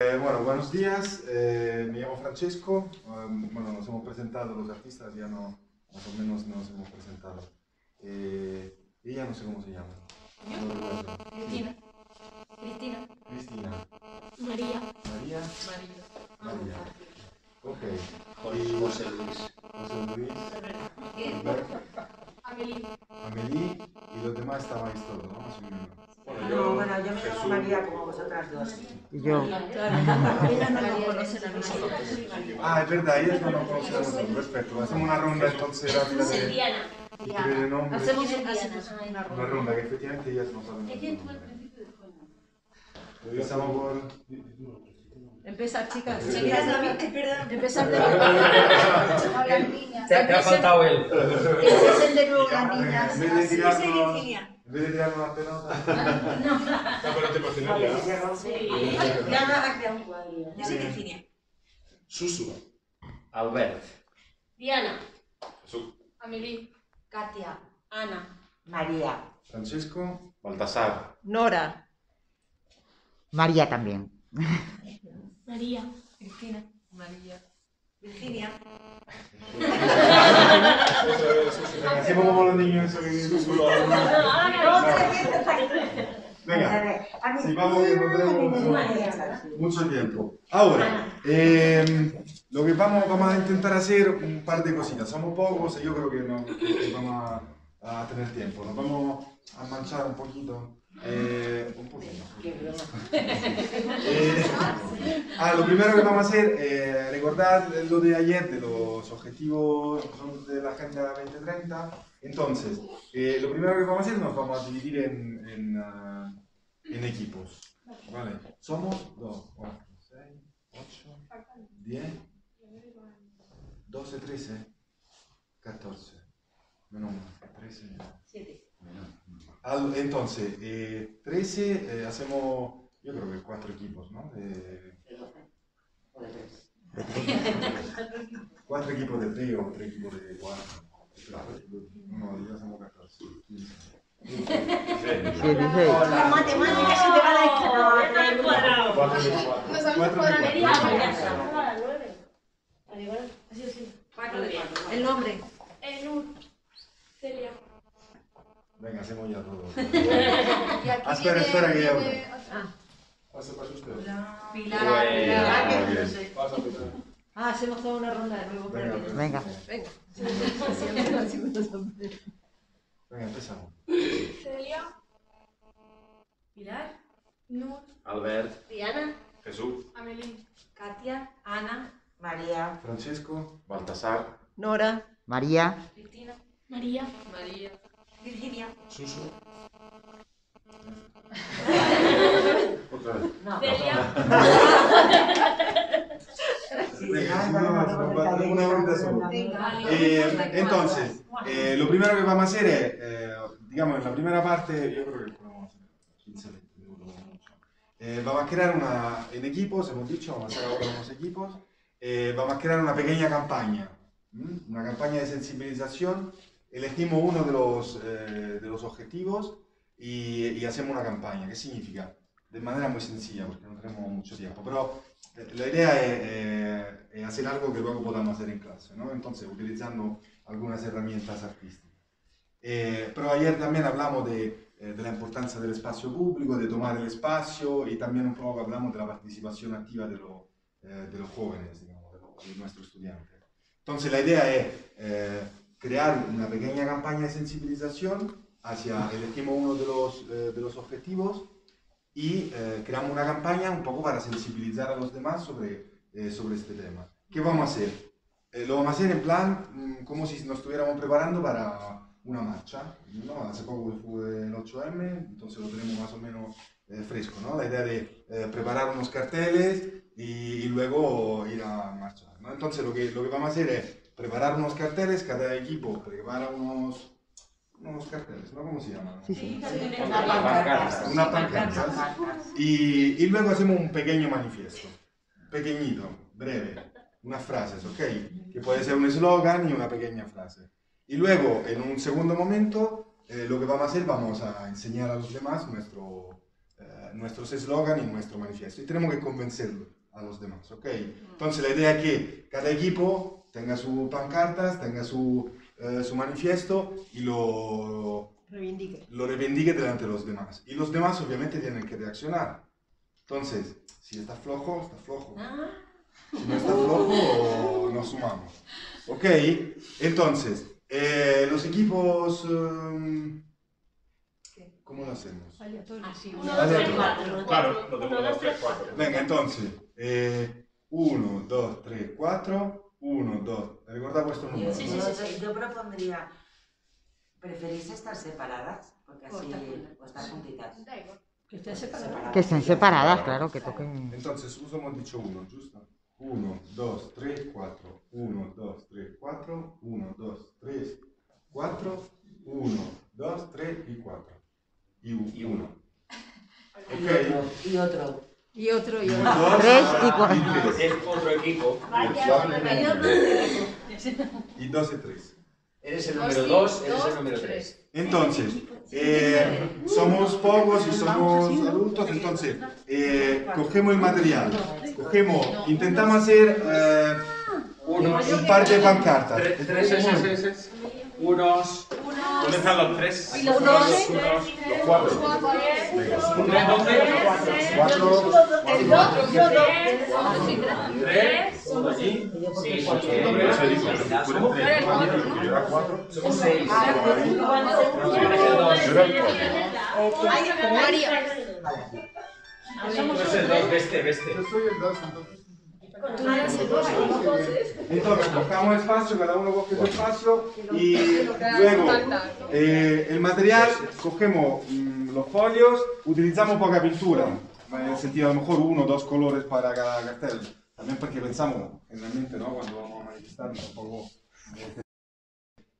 Eh, bueno, buenos días, eh, me llamo Francesco, um, bueno, nos hemos presentado los artistas, ya no, más o menos nos hemos presentado. Eh, ella no sé cómo se llama. No recuerdo. Cristina. Cristina. Cristina. María. María. María. María. Ok. José, Luis. José Luis. Amelie. Amelie y los demás estabais todos, ¿no? Más o menos. No, bueno, yo me llamo María como vosotras dos. Y yo. Ella no nos conocen a nosotros. Ah, es verdad, ellos no nos conocen a nosotros, perfecto. Hacemos una ronda entonces rápida de, nombres. Hacemos, Diana. hacemos una Una ronda. ronda que efectivamente ellas no saben. Es que nombre. Empezamos por... Empezar, chicas. Sí. Chicas, David, perdón. Empezar de las niñas. Te, ha faltado él. Empiecen de nuevo las niñas. En vez de tirarnos, Virginia. en vez de tirarnos las pelotas. Ya no ha creado un cuadro. Yo soy Virginia. Susu. Albert. Diana. Amelie. Katia. Ana. María. Francesco. Baltasar. Nora. María también. María. Cristina. María. Virginia. Hacemos como los niños eso que dicen. Venga, si vamos tenemos mucho tiempo. Ahora, eh, lo que vamos, vamos a intentar hacer un par de cositas. Somos pocos y yo creo que, no, que vamos a, a tener tiempo. Nos vamos a manchar un poquito. Eh. Eh, ah, lo primero que vamos a hacer, eh, recordar lo de ayer, de los objetivos de la Agenda 2030. Entonces, eh, lo primero que vamos a hacer, nos vamos a dividir en, en, ah, en equipos. ¿Vale? Somos 2, 4, 6, 8, 10, 12, 13, 14. Menos mal, 13. Siete. Al- Entonces, eh, 13, eh, hacemos, yo creo que cuatro equipos, ¿no? De- cuatro equipos de tres o tres equipos de cuatro. No, ya somos 14. 15. Sí, dice. La matemática se te va a dar el cuadrado. Cuatro de cuatro. El nombre. Eh, Nur. Celia. Venga, hacemos ya todo. Ah, espera, espera, que ya viene- Pasa, pasa usted. Pilar. Pilar. bien. no sé. Ah, hacemos toda una ronda de nuevo. Venga, espérate. Venga. Venga. Venga, empezamos. Celia. Pilar. Nur. Albert. Diana. Jesús. Amelie. Katia. Ana. María. Francisco. Baltasar. Nora. María. Cristina. María. María. Virginia. Susu. Otra vez. No, no, no, una horita solo. Venga. Entonces, eh, lo primero que vamos a hacer es, eh, digamos, en la primera parte, yo creo que podemos hacer 15, 20 minutos como mucho. Eh, vamos a crear una, en equipos, hemos dicho, vamos a hacer ahora unos equipos, eh, vamos a crear una pequeña campaña, ¿m? una campaña de sensibilización, elegimos uno de los, eh, de los objetivos y, y hacemos una campaña. ¿Qué significa? De manera muy sencilla, porque no tenemos mucho tiempo, pero eh, la idea es, eh, es hacer algo que luego podamos hacer en clase, ¿no? Entonces, utilizando algunas herramientas artísticas. Eh, pero ayer también hablamos de, eh, de la importancia del espacio público, de tomar el espacio y también un poco hablamos de la participación activa de, lo- eh, de los jóvenes, digamos, de, los- de nuestros estudiantes. Entonces la idea es crear una pequeña campaña de sensibilización hacia, elegimos uno de los, eh, de los objetivos y eh, creamos una campaña un poco para sensibilizar a los demás sobre, eh, sobre este tema. ¿Qué vamos a hacer? Eh, lo vamos a hacer en plan mm, como si nos estuviéramos preparando para una marcha. ¿no? Hace poco fue el 8M, entonces lo tenemos más o menos eh, fresco. ¿no? La idea de eh, preparar unos carteles y, y luego ir a marchar. ¿no? Entonces lo que, lo que vamos a hacer es preparar unos carteles, cada equipo prepara unos, unos carteles, ¿no? ¿Cómo se llaman? Sí, sí. Una pancarta. Una pancarta. Y, y luego hacemos un pequeño manifiesto, pequeñito, breve, unas frases, ¿ok? Que puede ser un eslogan y una pequeña frase. Y luego, en un segundo momento, eh, lo que vamos a hacer, vamos a enseñar a los demás nuestro, eh, nuestros eslogan y nuestro manifiesto. Y tenemos que convencerlo a los demás, ¿ok? Entonces la idea es que cada equipo tenga sus pancartas, tenga su, eh, su manifiesto y lo, Reivindique. lo reivindique delante de los demás. Y los demás obviamente tienen que reaccionar. Entonces, si está flojo, está flojo. Si no está flojo, nos sumamos. ¿Ok? Entonces, eh, los equipos... em, ¿Cómo lo hacemos? Así. Uno, dos, tres, Aleatorio. cuatro. Claro, lo tengo Uno, dos, tres, cuatro. Venga, entonces, eh, 1, 2, 3, 4, 1, 2. Recordad vuestro número. Sí, ¿no? sí, sí. Yo propondría, ¿preferís estar separadas? Porque así, o estar juntitas. Da igual. Que estén separadas. Que estén separadas, claro, que toquen. Entonces, us hemos dicho 1, ¿justo? 1, 2, 3, 4. 1, 2, 3, 4. 1, 2, 3, 4. 1, 2, 3 y 4. Y 1. Y otro, y otro. Y otro, y otro. Dos, Tres y cuatro. tres. Es otro equipo. Y 2 y 3. Eres el número 2, eres el número 3. Entonces, eh, somos pocos y somos adultos, entonces eh, cogemos el material, cogemos, intentamos hacer eh, un par de pancartas. tres, tres, tres, tres, tres. Unos, ¿Dónde están los tres? Dos. Los cuatro. un tres, Cuatro, El dos, yo dos. tres, uno allí. Sí, porque somos somos seis. María. Tú eres el dos, veste, veste. Tú eres el dos, somos dos, ¿eh? Entonces, buscamos espacio, cada uno coge su espacio y luego eh, el material, cogemos mm, los folios, utilizamos poca pintura, en el sentido a lo mejor uno o dos colores para cada cartel, también porque pensamos generalmente, ¿no? Cuando vamos a manifestarnos un poco...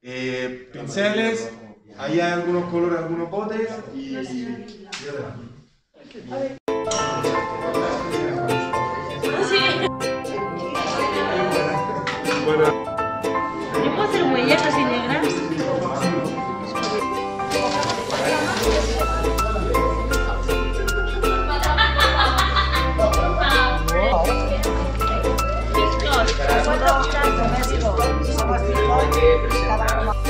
Eh, pinceles, hay algunos colores, algunos botes y... y Yo puedo hacer huellas así negras. Presentar.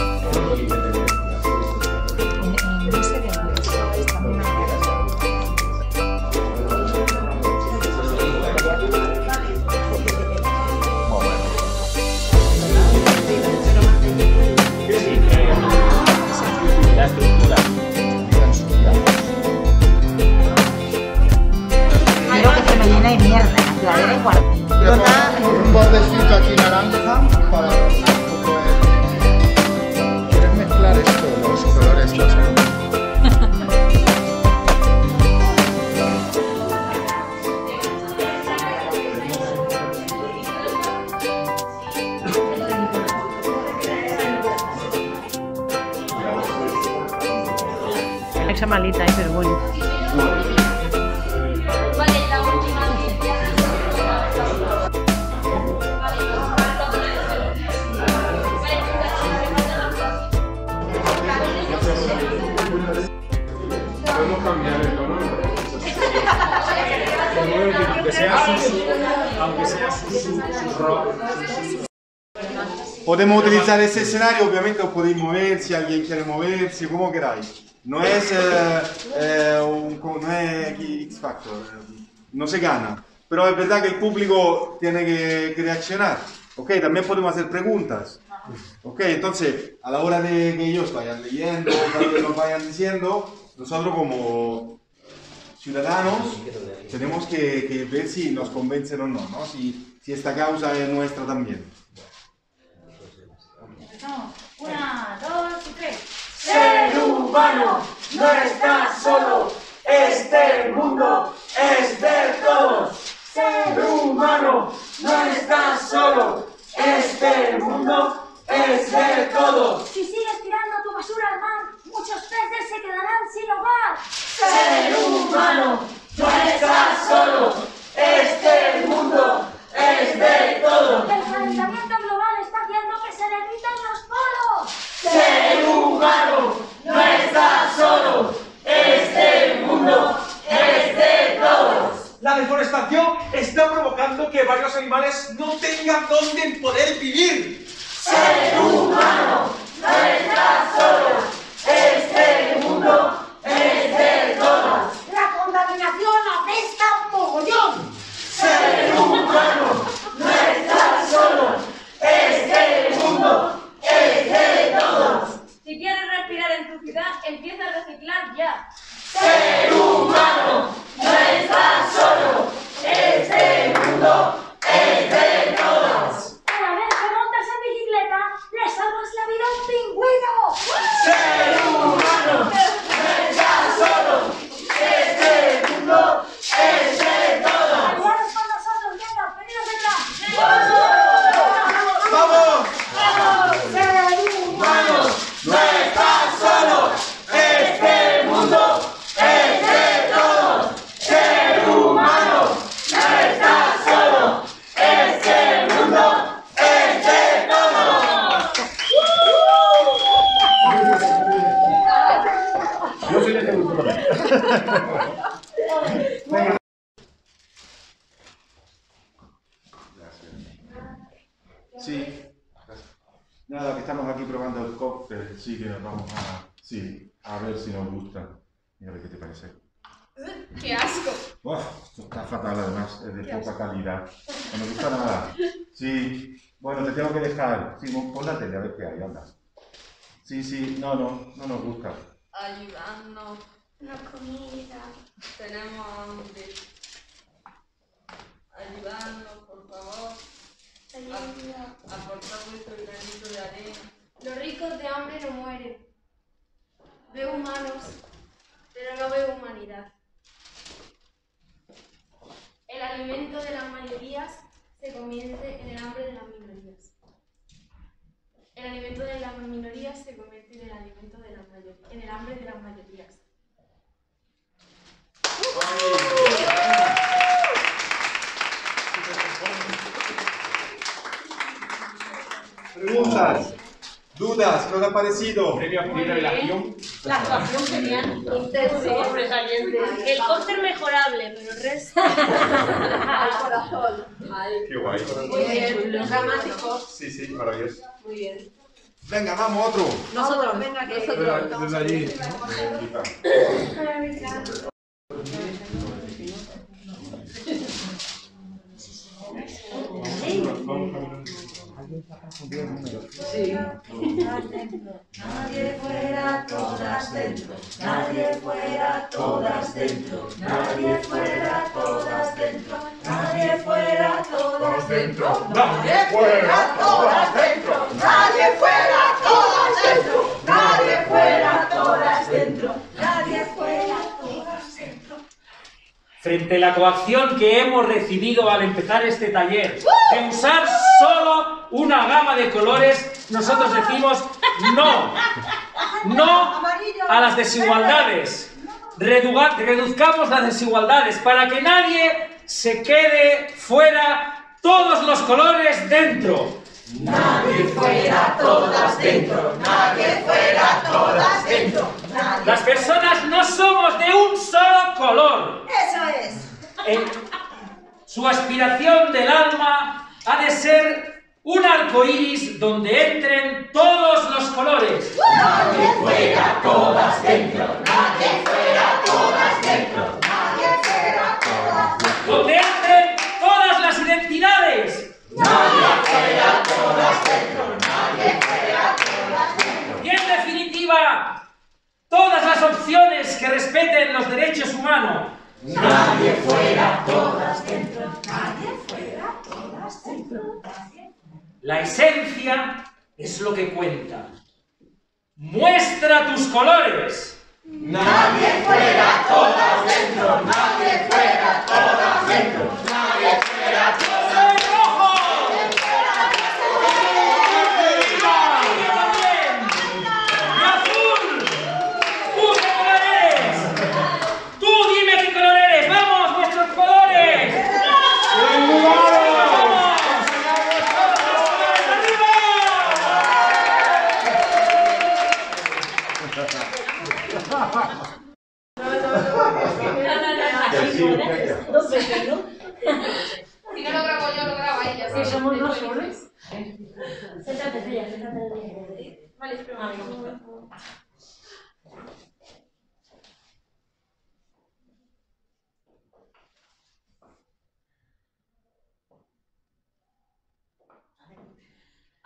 Esa malita, eh, pero bueno. Podemos el Podemos utilizar ese escenario, obviamente os podéis mover si alguien quiere moverse, como queráis. No es, eh, eh, un, no es X Factor, no se gana. Pero es verdad que el público tiene que, que reaccionar. Ok, también podemos hacer preguntas. Ok, entonces, a la hora de que ellos vayan leyendo, que nos vayan diciendo, nosotros como ciudadanos tenemos que, que ver si nos convencen o no, ¿no? Si, si esta causa es nuestra también. Una, dos y tres. Ser humano no está solo, este mundo es de todos. Ser humano no está solo, este mundo es de todos. Si sigues tirando tu basura al mar, muchos peces se quedarán sin hogar. Ser humano no está solo, este mundo es de todos. El calentamiento global está haciendo que se derritan los polos ser humano, no está solo, este mundo es de todos. La deforestación está provocando que varios animales no tengan dónde poder vivir. Uf, esto está fatal además, es de poca calidad. No me gusta nada. Sí, bueno, te tengo que dejar. Sí, pon la tele a ver qué hay, anda. Sí, sí, no, no, no nos gusta. Ayudando. La comida. Tenemos hambre. Ayudando, por favor. Ayuda. Aportar vuestro granito de arena. Los ricos de hambre no mueren. Veo humanos, pero no veo humanidad. El alimento de las mayorías se convierte en el hambre de las minorías. El alimento de las minorías se convierte en el alimento de las mayorías, en el hambre de las mayorías. Preguntas, dudas, ¿qué os ha parecido? Previo a pedir relación. La actuación genial. Intenso, sobresaliente. El cóctel mejorable, pero el resto. Al corazón. Qué guay. Muy bien, los dramáticos. Sí, sí, maravilloso. Muy bien. Venga, vamos, otro. Nosotros, venga, que nosotros. Desde allí. Nadie fuera, todas dentro. Nadie fuera, todas dentro. Nadie fuera, todas dentro. Nadie fuera, todas dentro. Nadie fuera, todas dentro. Nadie fuera, todas dentro. Nadie fuera, todas dentro. Nadie fuera, todas dentro. Frente a la coacción que hemos recibido al empezar este taller de usar solo una gama de colores, nosotros decimos no. No a las desigualdades. Reduga- reduzcamos las desigualdades para que nadie se quede fuera, todos los colores dentro. Nadie fuera, todas dentro. Nadie fuera, todas dentro. Nadie. Las personas no somos de un solo color. Eso es. Eh, su aspiración del alma ha de ser un arco iris donde entren todos los colores. Nadie fuera, todas dentro. Nadie fuera, todas dentro. Nadie fuera, todas dentro. Donde entren todas las identidades. Nadie fuera, todas dentro. Nadie fuera, todas dentro. Y en definitiva, todas las opciones que respeten los derechos humanos. Nadie fuera, todas dentro. Nadie fuera, todas dentro. La esencia es lo que cuenta. Muestra tus colores. Nadie fuera, todas dentro. Nadie fuera, todas dentro. Nadie fuera, todas ¡Soy rojo! ¡Y azul! ¿Tú qué color eres? ¡Tú dime qué color eres! ¡Vamos, vuestros colores! ¡Vamos! Dos veces, ¿no? Si no lo grabo yo, lo graba ella. Sí, somos dos solos. Siéntate, Celia, siéntate bien. Vale, espera un momento.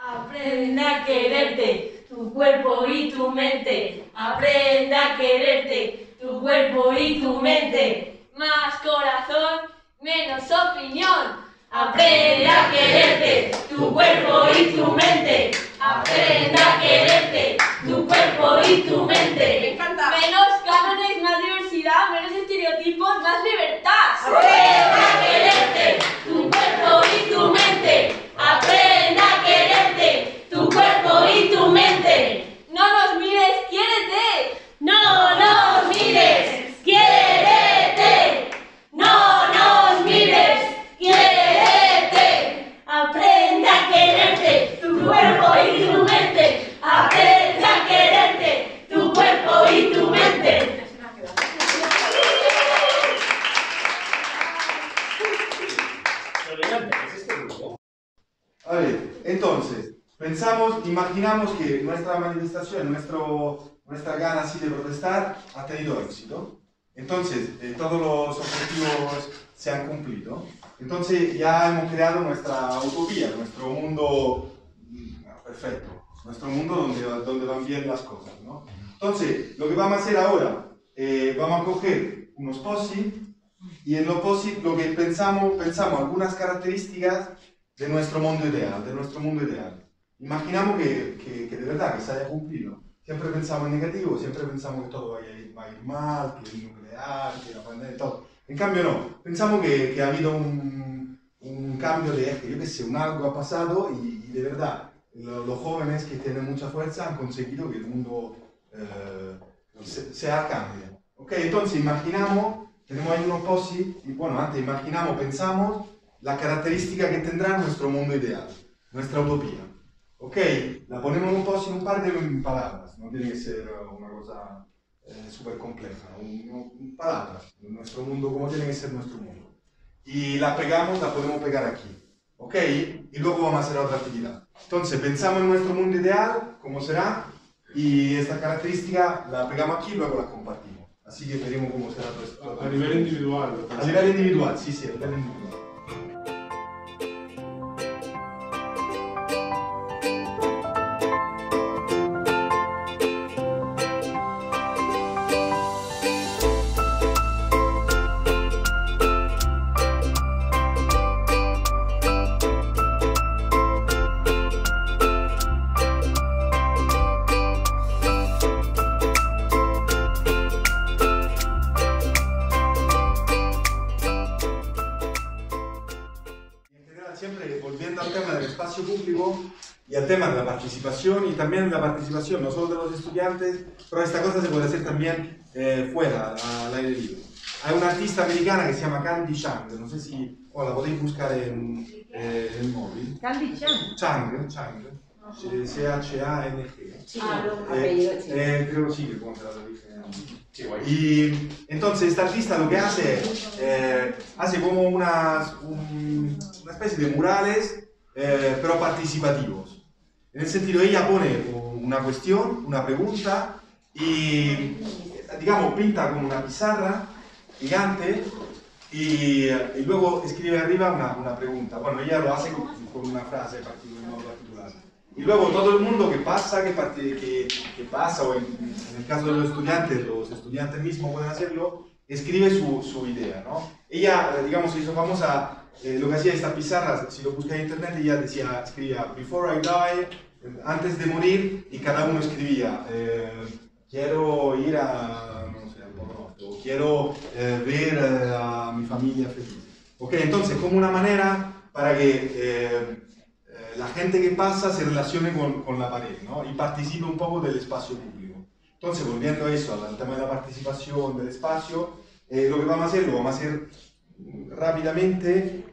Aprenda a quererte, tu cuerpo y tu mente. Aprenda a quererte, tu cuerpo y tu mente. Más corazón, menos opinión. Aprenda a quererte, tu cuerpo y tu mente. Aprenda a quererte, tu cuerpo y tu mente. Menos cánones, más diversidad, menos estereotipos, más libertad. Imaginamos que nuestra manifestación, nuestro, nuestra gana así de protestar ha tenido éxito. Entonces, eh, todos los objetivos se han cumplido. Entonces, ya hemos creado nuestra utopía, nuestro mundo mm, perfecto, nuestro mundo donde, donde van bien las cosas. ¿no? Entonces, lo que vamos a hacer ahora, eh, vamos a coger unos POSIT y en los POSIT lo que pensamos, pensamos algunas características de nuestro mundo ideal, de nuestro mundo ideal. Imaginamos que, que, de verdad que se haya cumplido. Siempre pensamos en negativo, siempre pensamos que todo va a ir, mal, que el nuclear, que la pandemia, todo. En cambio no, pensamos que, ha habido un, un cambio de eje, yo qué sé, un algo ha pasado y, de verdad lo- los jóvenes que tienen mucha fuerza han conseguido que el mundo eh, se- sea. Ok, entonces imaginamos, tenemos ahí unos posi y bueno, antes imaginamos, pensamos la característica que tendrá nuestro mundo ideal, nuestra utopía. Ok, la en un post en un par de palabras, no tiene que ser una cosa eh, súper compleja, un, un- palabras, nuestro mundo, como tiene que ser nuestro mundo. Y la pegamos, la podemos pegar aquí, ok, y luego vamos a hacer otra actividad. Entonces, pensamos en nuestro mundo ideal, cómo será, y esta característica la pegamos aquí y luego la compartimos. Así que veremos cómo será todo esto. A nivel individual. A nivel individual, sí, sí, a nivel individual. Participación no solo de los estudiantes, pero esta cosa se puede hacer también eh, fuera, al aire libre. Hay una artista americana que se llama Candy Chang, no sé si o la podéis buscar en, eh, en el móvil. Candy Chan. Chang, Chang, C-H-A-N-G. Ah, no, Eh, apellido chino. eh, creo que sí, que como se la dije. Y entonces esta artista lo que hace, eh, hace como unas, un- una especie de murales, eh, pero participativos. En el sentido, ella pone una cuestión, una pregunta, y digamos, pinta con una pizarra gigante y, luego escribe arriba una, una pregunta. Bueno, ella lo hace con, una frase particular. Y luego todo el mundo que pasa, que, parte- que, que pasa, o en, el caso de los estudiantes, los estudiantes mismos pueden hacerlo, escribe su, su idea, ¿no? Ella, digamos, se hizo famosa, eh, lo que hacía esta pizarra, si lo buscas en internet, ella decía, escribía, before I die, antes de morir, y cada uno escribía, eh, quiero ir a, no sé, al Polo Norte, o quiero eh, ver eh, a mi familia feliz. Ok, entonces, como una manera para que eh, eh, la gente que pasa se relacione con, con la pared, ¿no? Y participe un poco del espacio público. Entonces, volviendo a eso, al tema de la participación del espacio, eh, lo que vamos a hacer, lo vamos a hacer rápidamente.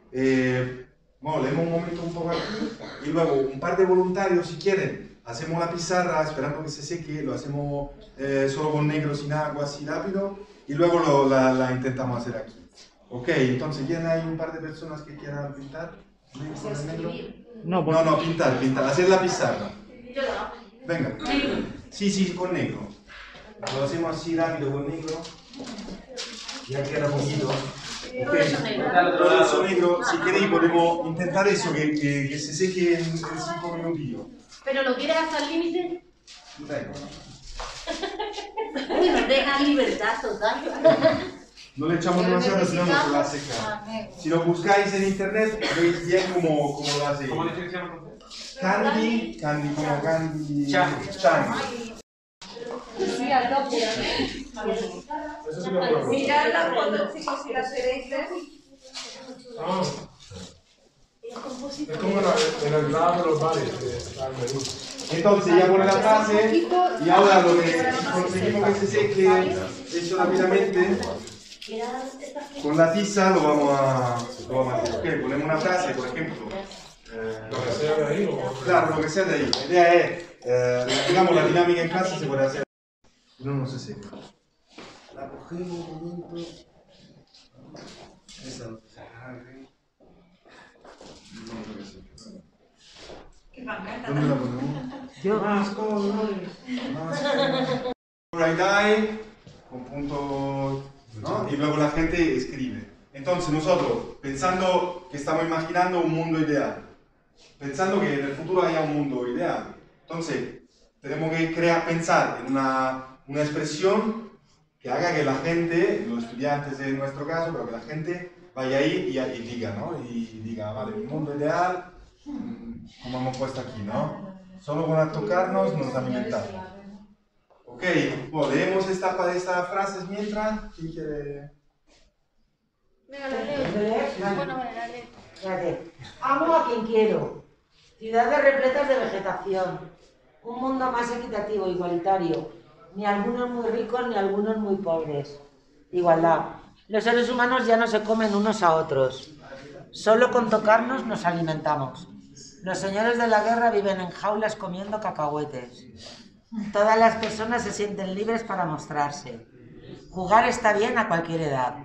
Bueno, leemos un momento un poco aquí y luego un par de voluntarios, si quieren, hacemos la pizarra esperando que se seque, lo hacemos eh, solo con negro, sin agua, así rápido, y luego lo- la, la intentamos hacer aquí. Ok, entonces, ¿quién hay un par de personas que quieran pintar? ¿Negro, negro? No, No, no, pintar, pintar, hacer la pizarra. Venga. Sí, sí, con negro. Lo hacemos así rápido con negro. Ya queda poquito. Negro. Si queréis podemos intentar eso, que, que, que se seque en 5 minutillos. ¿Pero lo quieres hasta el límite? Uy, nos deja libertad total. No le echamos demasiado, si no se va a secar. Si lo buscáis en internet, veis bien cómo, cómo lo hace. ¿Cómo llama? Candy, candy como candy. Chang. Sí, tope. Mirad las fotos, chicos, si las queréis ver. Ah, es como la- en el lado de los bares de. Entonces ya pone la frase y ahora lo que conseguimos que se seque eso rápidamente con la tiza lo vamos a, lo vamos a ponemos una frase, por ejemplo. eh, Lo que sea de ahí o Claro, lo que sea de ahí. La idea es, eh, digamos, la dinámica en clase se puede hacer. No, no se seca. La cogemos un momento. Esa. No, no que sí. ¿Dónde la ponemos? Yo. Más colores. Más colores. Right con punto. ¿no? Y luego la gente escribe. Entonces nosotros, pensando que estamos imaginando un mundo ideal, pensando que en el futuro haya un mundo ideal, entonces tenemos que crear, pensar en una, una expresión que haga que la gente, los estudiantes en nuestro caso, pero que la gente vaya ahí y, y diga, ¿no? Y diga, vale, un mundo ideal, mm, como hemos puesto aquí, ¿no? Solo con tocarnos nos alimentamos. Ok, bueno, leemos esta, esta frase mientras. ¿Quién quiere? Venga, la leo. Vale. Bueno, vale, la leo. Fíjate. Amo a quien quiero. Ciudades repletas de vegetación. Un mundo más equitativo, igualitario. Ni algunos muy ricos ni algunos muy pobres. Igualdad. Los seres humanos ya no se comen unos a otros. Solo con tocarnos nos alimentamos. Los señores de la guerra viven en jaulas comiendo cacahuetes. Todas las personas se sienten libres para mostrarse. Jugar está bien a cualquier edad.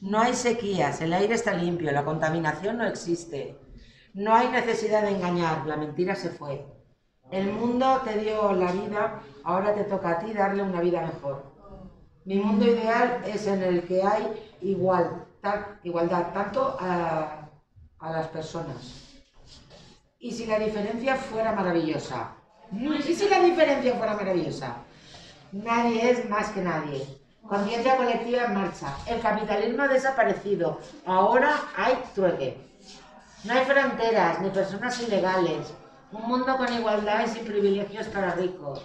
No hay sequías, el aire está limpio, la contaminación no existe. No hay necesidad de engañar, la mentira se fue. El mundo te dio la vida, ahora te toca a ti darle una vida mejor. Mi mundo ideal es en el que hay igualdad, tanto a, a las personas. Y si la diferencia fuera maravillosa, ¿y si la diferencia fuera maravillosa? Nadie es más que nadie. Conciencia colectiva en marcha. El capitalismo ha desaparecido. Ahora hay trueque. No hay fronteras ni personas ilegales. Un mundo con igualdad y privilegios para ricos.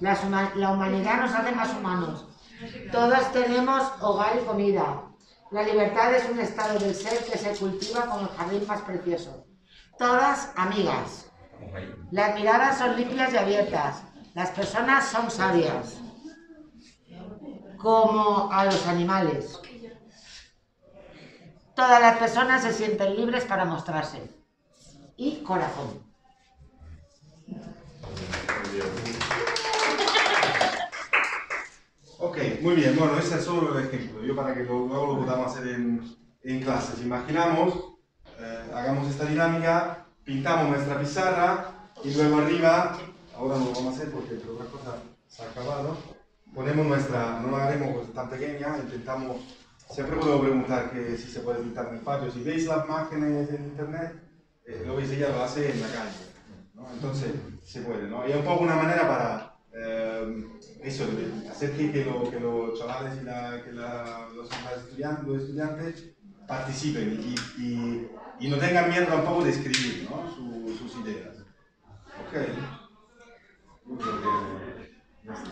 La humanidad nos hace más humanos. Todos tenemos hogar y comida. La libertad es un estado del ser que se cultiva como el jardín más precioso. Todas amigas. Las miradas son limpias y abiertas. Las personas son sabias. Como a los animales. Todas las personas se sienten libres para mostrarse. Y corazón. Ok, muy bien. Bueno, ese es solo el ejemplo. Yo para que luego lo podamos hacer en, en clases. Imaginamos, eh, hagamos esta dinámica, pintamos nuestra pizarra y luego arriba, ahora no lo vamos a hacer porque otra cosa se ha acabado, ponemos nuestra, no la haremos tan pequeña, intentamos, siempre puedo preguntar que si se puede pintar en el patio. Si veis las imágenes en internet, eh, lo veis, ella lo hace en la calle. Entonces se puede, ¿no? Y es un poco una manera para eh, eso, hacer que, los chavales y la, los, estudiantes, participen y, no tengan miedo tampoco de escribir ¿no? Sus ideas. Ok. Yo. Gracias.